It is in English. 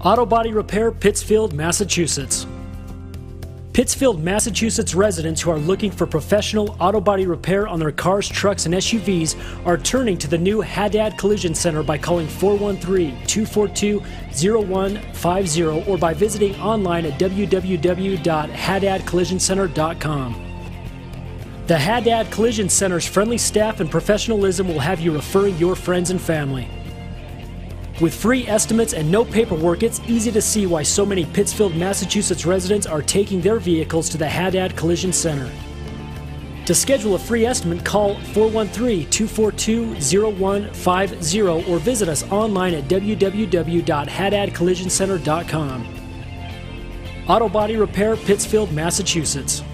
Auto Body Repair, Pittsfield, Massachusetts. Pittsfield, Massachusetts residents who are looking for professional auto body repair on their cars, trucks, and SUVs are turning to the new Haddad Collision Center by calling 413 242 0150 or by visiting online at www.haddadcollisioncenter.com. The Haddad Collision Center's friendly staff and professionalism will have you referring your friends and family. With free estimates and no paperwork, it's easy to see why so many Pittsfield, Massachusetts residents are taking their vehicles to the Haddad Collision Center. To schedule a free estimate, call 413 242 0150 or visit us online at www.haddadcollisioncenter.com. Auto Body Repair, Pittsfield, Massachusetts.